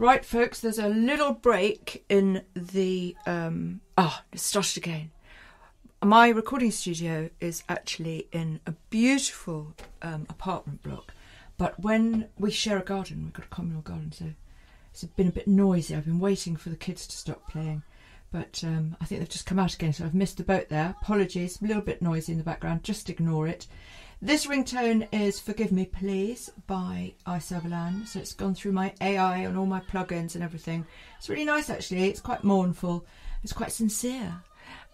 Right, folks, there's a little break in the. Um, oh, it started again. My recording studio is actually in a beautiful um, apartment block, but when we share a garden, we've got a communal garden, so it's been a bit noisy. I've been waiting for the kids to stop playing, but um, I think they've just come out again, so I've missed the boat there. Apologies, a little bit noisy in the background, just ignore it. This ringtone is Forgive Me Please by iServalan. So it's gone through my AI and all my plugins and everything. It's really nice actually. It's quite mournful. It's quite sincere.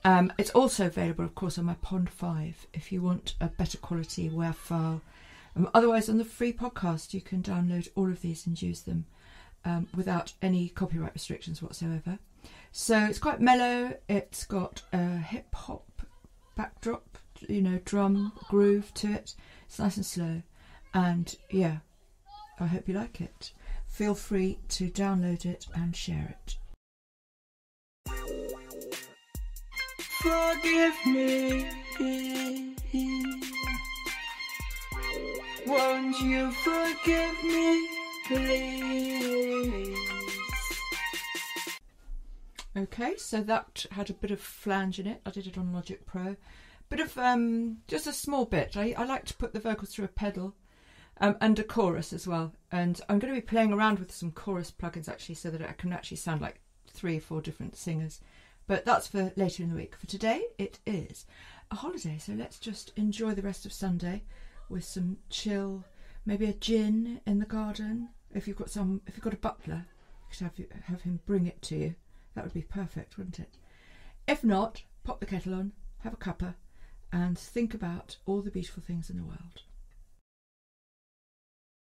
Um, it's also available, of course, on my Pond 5 if you want a better quality WAV file. Um, otherwise, on the free podcast, you can download all of these and use them um, without any copyright restrictions whatsoever. So it's quite mellow. It's got a hip hop backdrop you know, drum groove to it. It's nice and slow. And yeah, I hope you like it. Feel free to download it and share it. Forgive me. Won't you forgive me, please? Okay, so that had a bit of flange in it. I did it on Logic Pro bit of um, just a small bit. I, I like to put the vocals through a pedal um, and a chorus as well. And I'm going to be playing around with some chorus plugins actually, so that I can actually sound like three or four different singers. But that's for later in the week. For today, it is a holiday, so let's just enjoy the rest of Sunday with some chill, maybe a gin in the garden. If you've got some, if you've got a butler, you could have have him bring it to you. That would be perfect, wouldn't it? If not, pop the kettle on, have a cuppa, and think about all the beautiful things in the world.